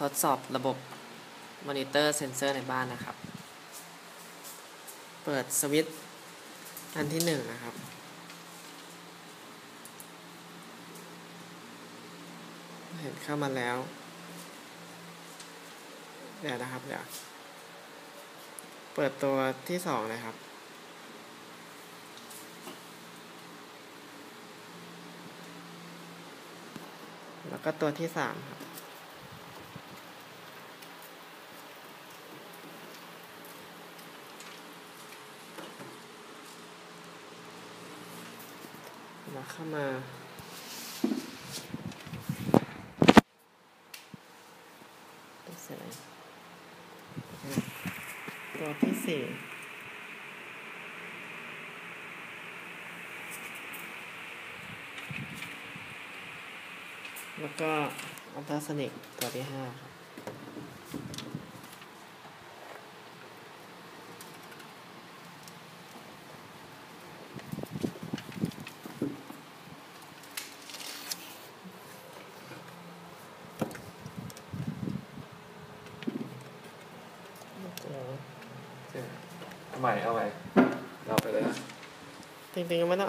ทดสอบระบบมอนิเตอร์เซนเซอร์ในบ้านนะครับ เปิดสวิตช์อันที่หนึ่งนะครับ เห็นเข้ามาแล้ว เดี๋ยวนะครับเดี๋ยว เปิดตัวที่สองนะครับ แล้วก็ตัวที่สามครับ แล้วเข้ามาตัวเสร็จแล้วตัวที่สี่แล้วก็อัลตราโซนิกตัวที่ห้าครับ เอาใหม่เอาใหม่เราไปเลยนะ จริงๆก็ไม่ต้อง